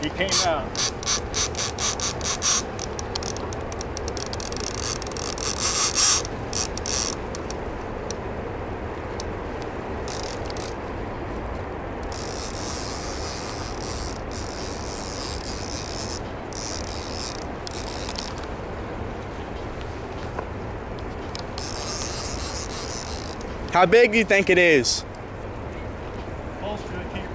He came out. How big do you think it is? Close to a keeper.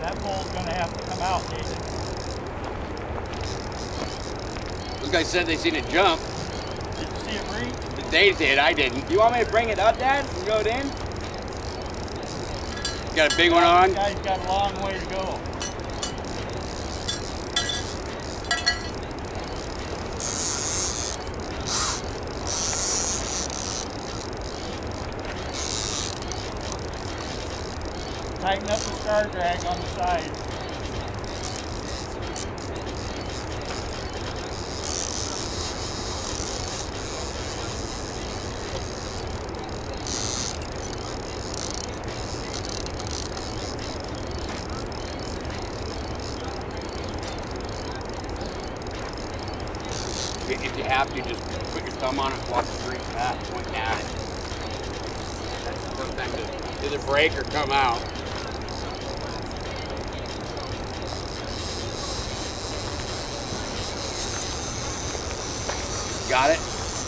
That bull's gonna have to come out, Nathan. Those guys said they seen it jump. Did you see it breathe? They did, I didn't. You want me to bring it up, Dad, and go it in? Got a big one on? This guy's got a long way to go. Tighten up the star drag on the side. If you have to, just put your thumb on it, walk the green path, point at it. That's the first time to either break or come out. Got it?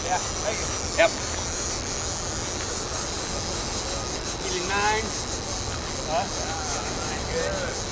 Yeah, take it. Yep. Feeling nine? Huh? Right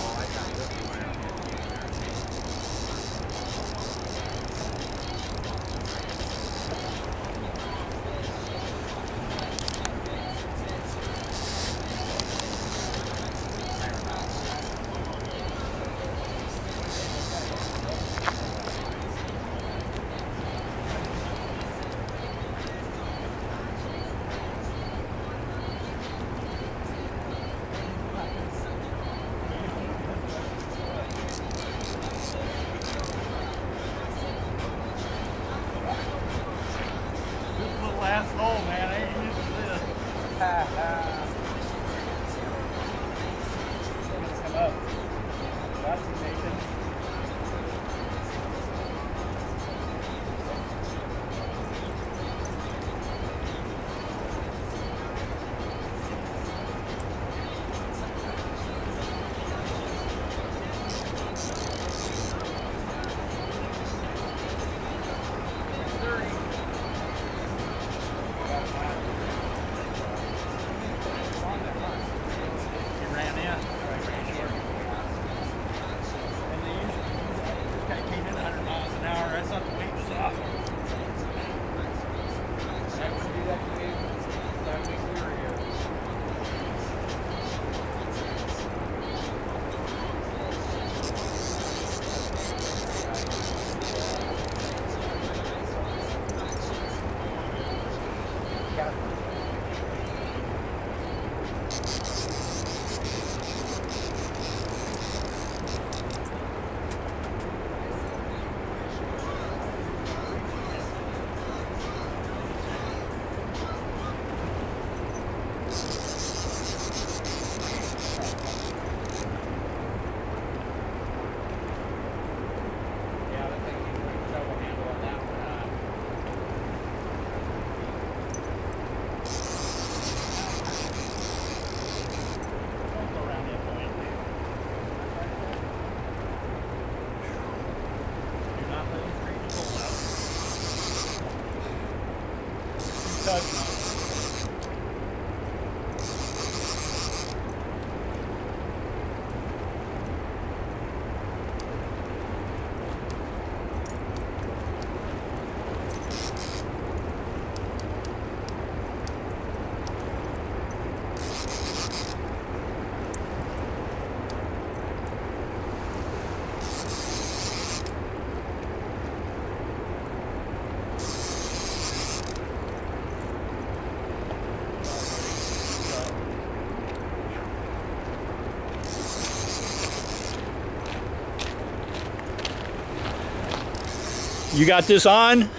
You got this on?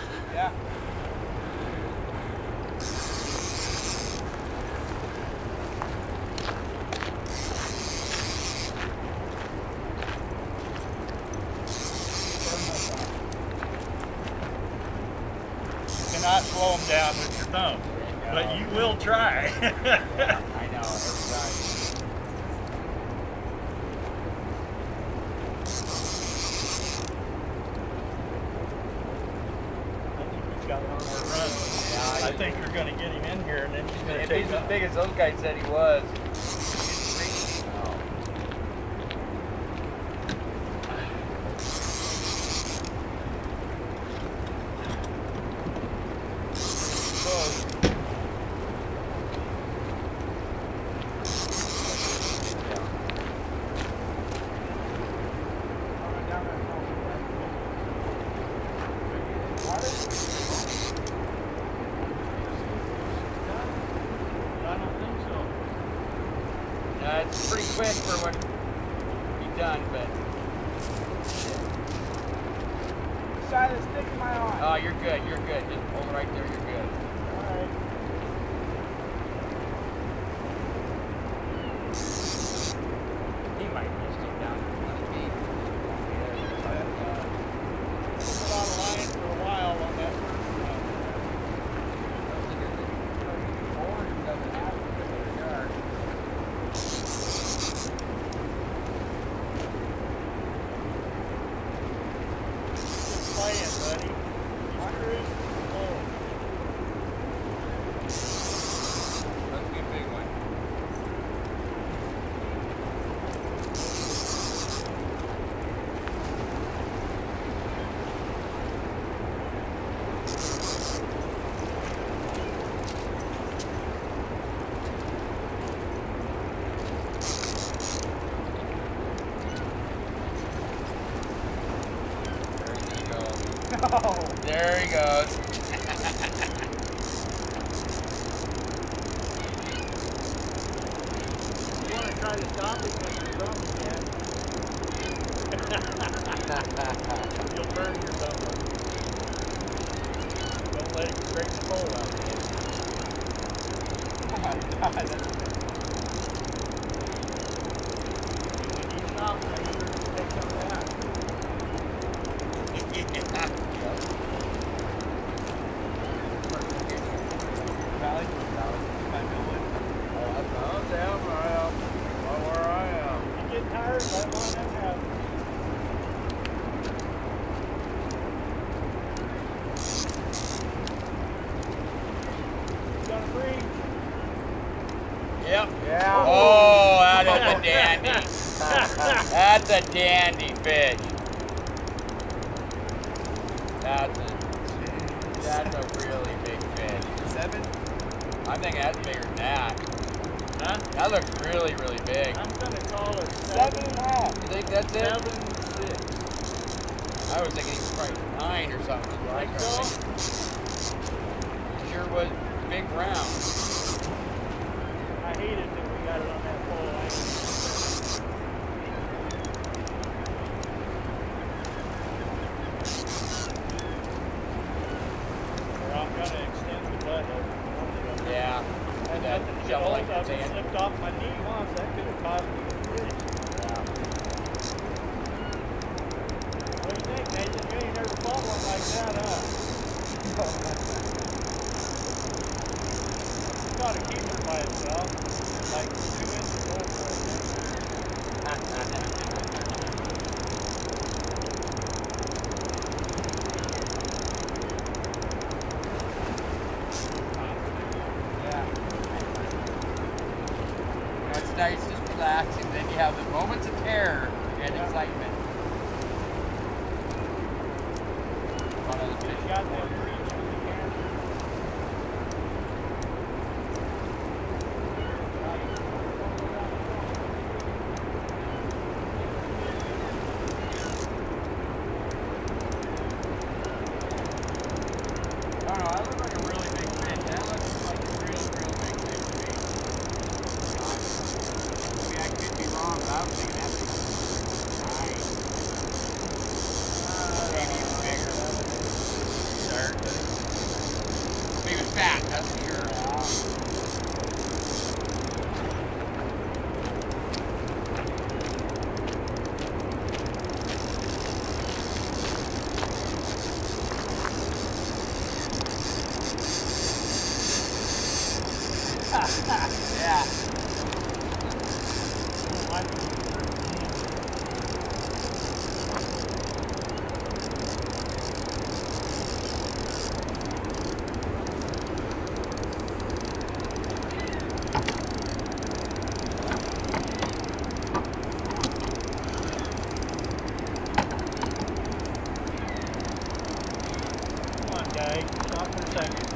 saying, buddy. There he goes. a dandy fish. That's a, that's a really big fish. Seven? I think that's bigger than that. Huh? That looks really, really big. I'm gonna call it seven, seven and a half. You think that's it? Seven six. I was thinking he was probably nine or something. Like so? Sure was big round. Liftoff, my knee. All right. second.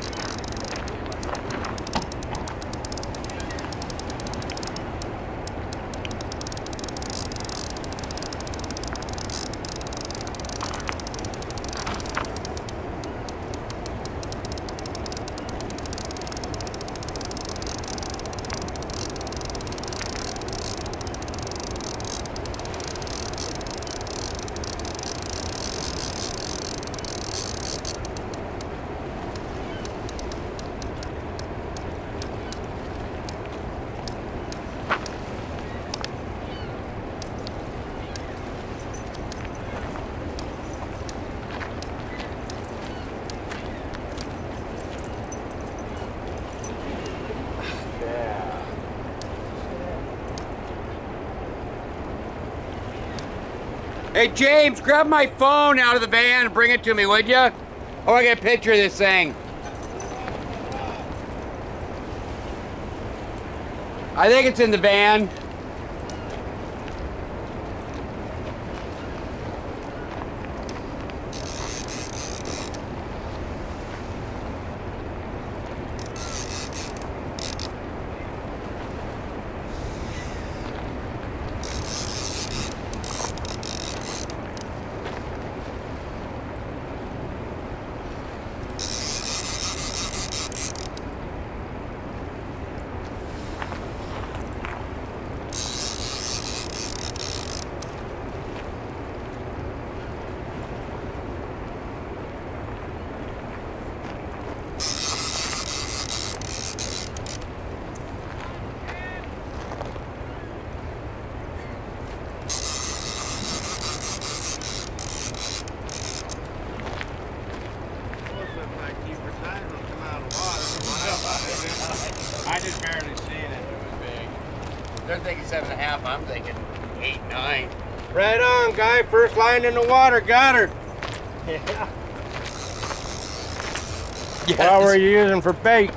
Hey, James, grab my phone out of the van and bring it to me, would you? Oh, I get a picture of this thing. I think it's in the van. I just barely seen it. It was big. They're thinking seven and a half. I'm thinking eight, nine. Right on, guy. First line in the water. Got her. Yeah. What were you using for bait?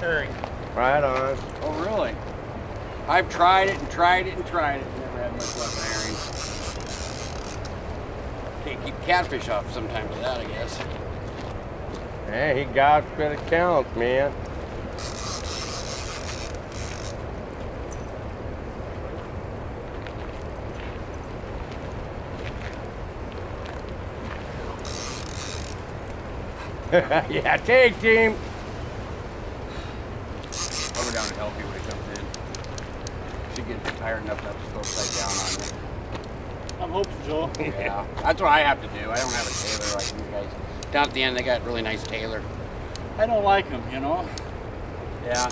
Herring. Right on. Oh, really? I've tried it and tried it and tried it. Never had much luck with herring. Can't keep catfish off sometimes with that, I guess. Hey, he got what it counts, man. yeah, take team. I'll go down and help you when he comes in. She gets tired enough to have to go upside down on there. I'm hoping, Joe. on me. Yeah, that's what I have to do. I don't have a tailor like you guys. Down at the end, they got really nice tailor. I don't like them, you know. Yeah.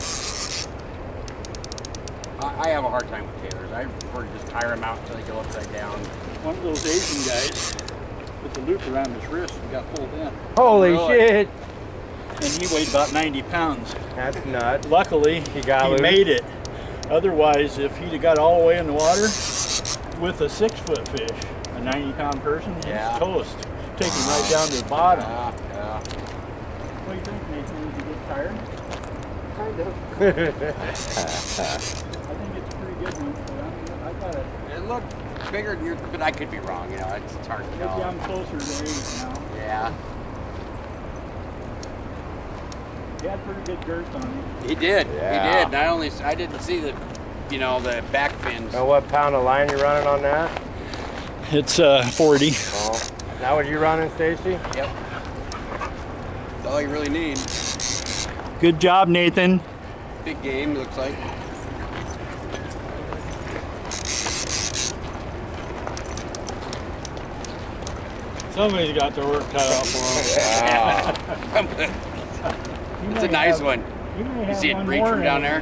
I, I have a hard time with tailors. I prefer to just tire them out until they go upside down. One of those Asian guys put the loop around his wrist and got pulled in. Holy Really? shit. And he weighed about 90 pounds. That's nuts. Luckily, He got loose? made it. Otherwise, if he'd have got all the way in the water with a six foot fish, a 90 pound person, he's Yeah. toast. Take him right down to the bottom. Yeah, yeah. What do you think, Nathan? Did you get tired? Kind of. I think it's a pretty good one. But I'm, I got it. It looked bigger than yours, but I could be wrong. You know, it's, it's hard to Maybe know. I'm closer to eight now. Yeah, He had pretty good girth on him. he did. Yeah. He did. And I only I didn't see the, you know, the back fins. Now, what pound of line you running on that? It's uh, 40. Oh. Now, what you running, Stacy? Yep. That's all you really need. Good job, Nathan. Big game, looks like. Somebody's got their work cut out for him. it's a nice one. You, may You see it one breach from down there?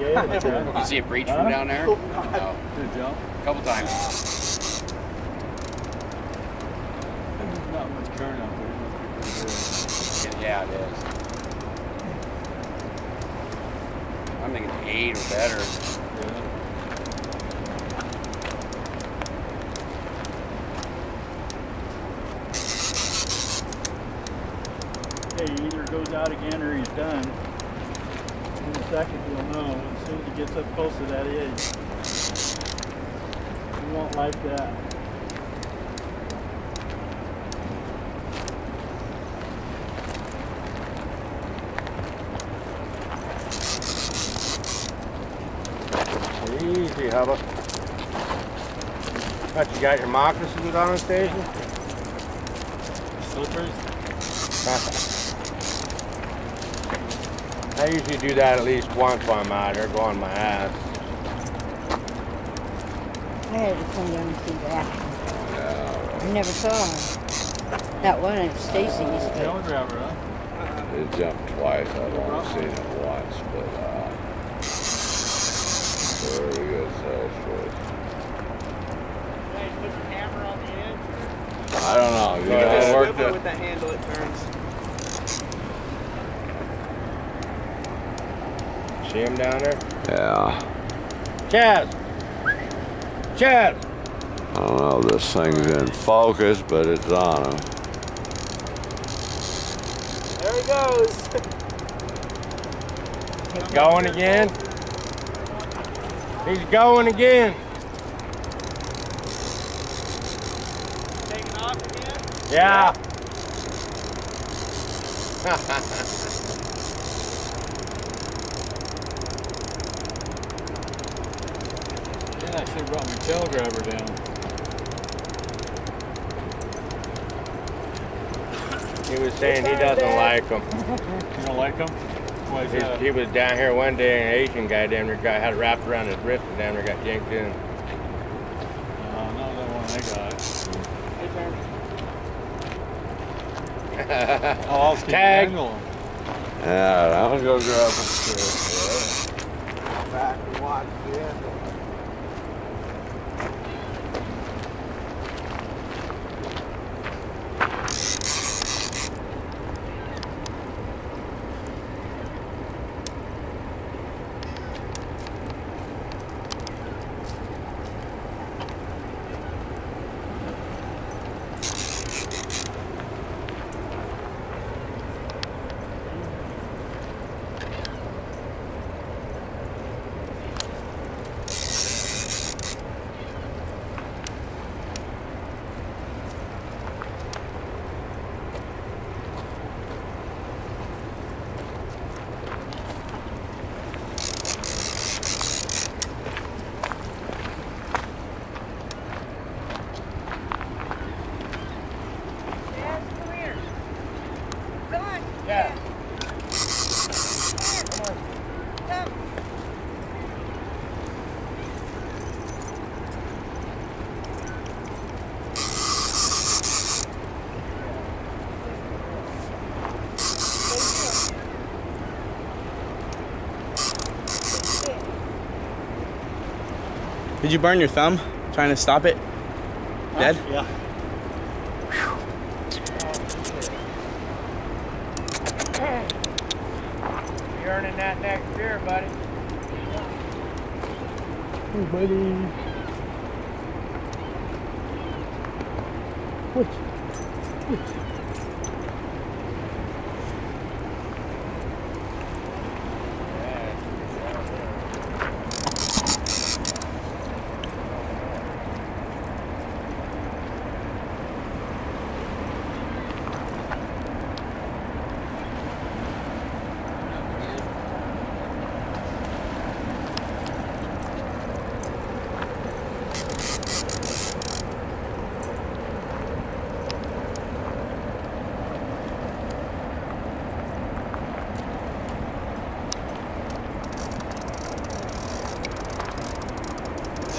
Yeah. You see a breach from down there? No. Good job. A couple times. Not much current out there. Yeah, it is. I'm thinking eight or better. Hey, he either goes out again or he's done. In a second, you'll know as soon as he gets up close to that edge. He won't like that. Easy, Hubba. What, you got your moccasins on, Stacy? Slippers? I usually do that at least once while I'm out here going my ass. I had to come down and see that. I never saw him. That one at Stacy used to. Tail grabber, huh? It jumped twice. I've only seen it once, but uh, very good size fish. put your hammer on the edge. I don't know. You Go know, ahead. I worked Swivel it. with the handle, it turns. See him down there? Yeah. Chaz! Chaz! I don't know if this thing's in focus, but it's on him. There he goes. Going again. He's going again. Taking off again. Yeah. Yeah, I should have brought my tail grabber down. He was saying he doesn't like them. You don't like them? Why is that? He was down here one day, and an Asian guy down there got had it wrapped around his wrist, and down there got yanked in. Uh, not that one I got. Hey, Oh, I'll keep Tag. handling. Yeah, I'm gonna go grab him. Did you burn your thumb trying to stop it? Dead? Yeah. You're earning that next year, buddy. Oh, buddy. What?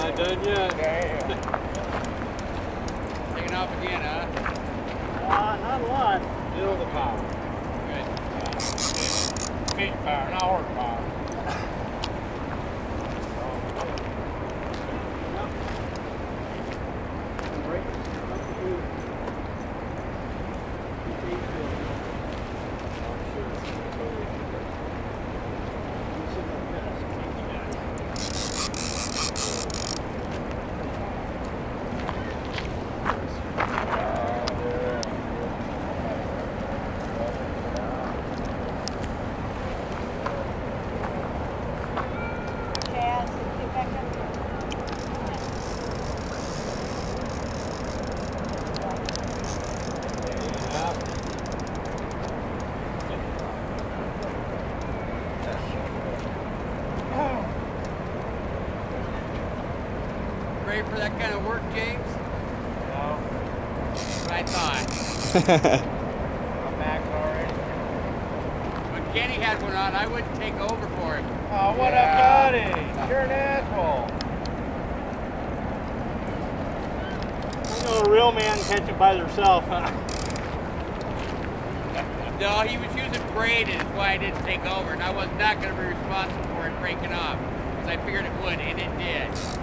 Not done yet. Taking off again, huh? Uh, not a lot. Feel the power. Good. Feet power, not horsepower. Chaz, get back up here. Ready for that kind of work, James? No, That's what I thought. I'm back already. When Kenny had one on, I wouldn't take over for him. Oh, what a buddy! You're an asshole. You know, a real man catch it by themselves, huh? No, he was using braid, and that's why I didn't take over, and I was not going to be responsible for it breaking off, because I figured it would, and it did.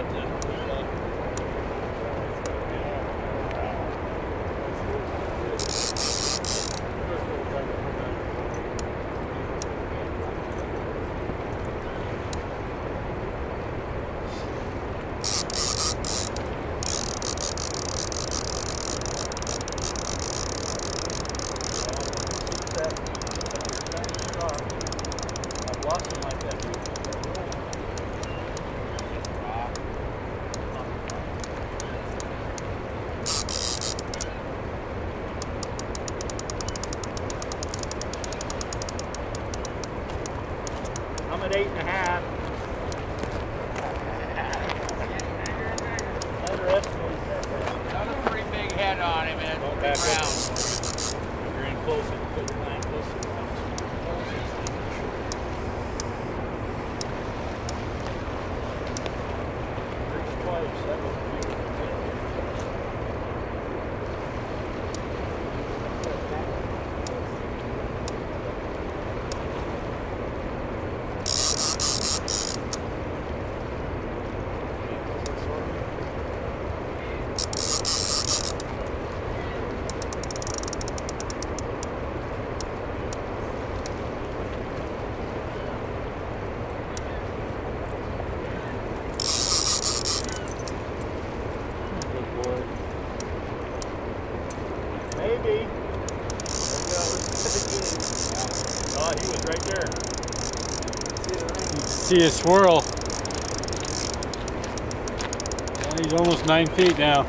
accepted. Thank you. see a swirl. Well, he's almost nine feet now.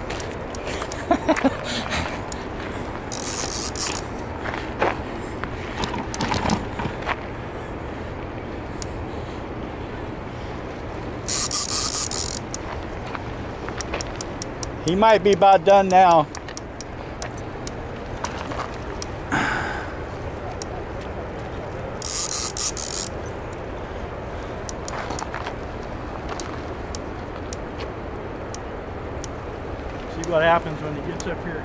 he might be about done now. happens when he gets up here.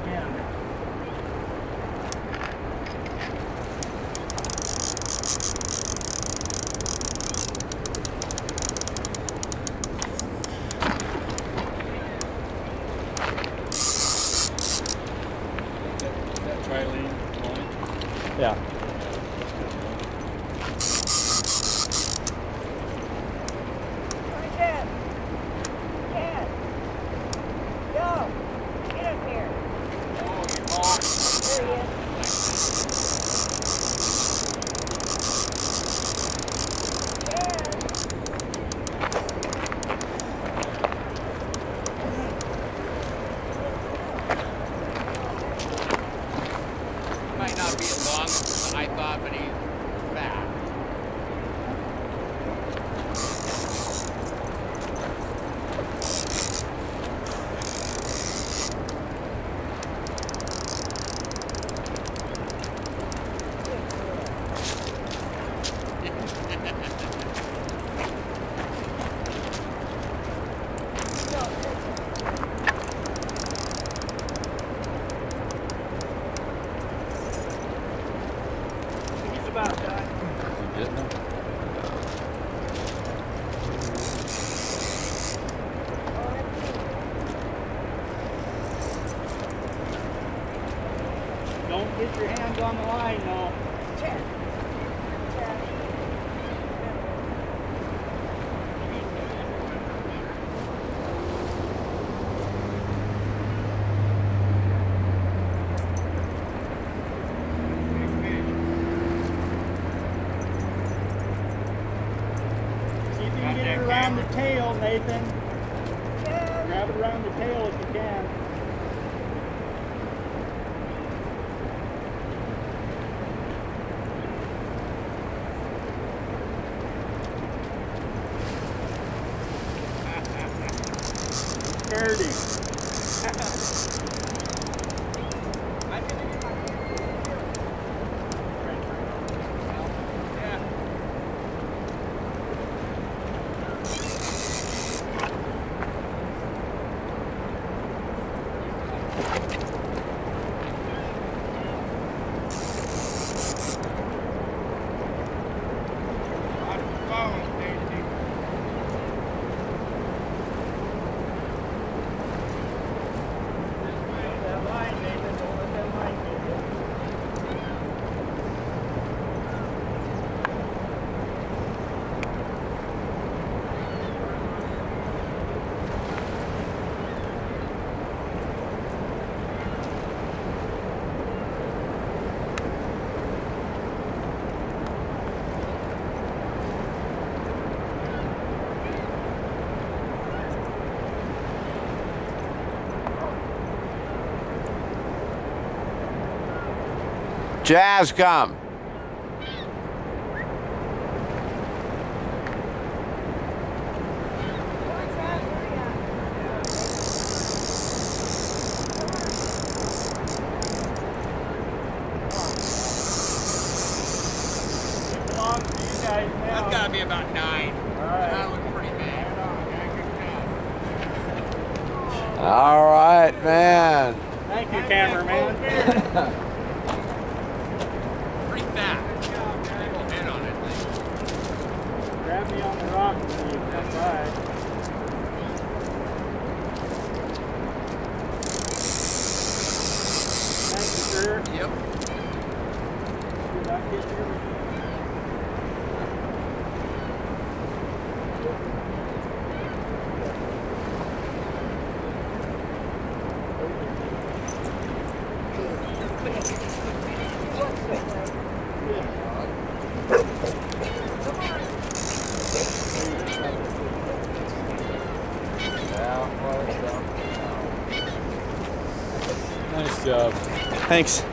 Nathan. Jazz come. That's gotta be about nine. All right, man. Thank you, cameraman. Thank you, sir. Yep. Should I get your Thanks.